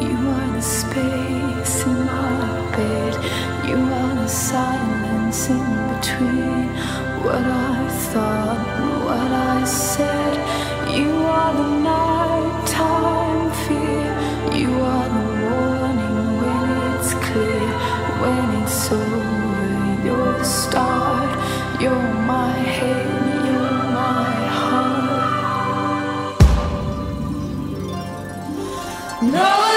you're the space in my bed. You are the silence in between what I thought what I said. You are the nighttime fear. You are the warning when it's clear. When it's over, you're the start. You're my head. No!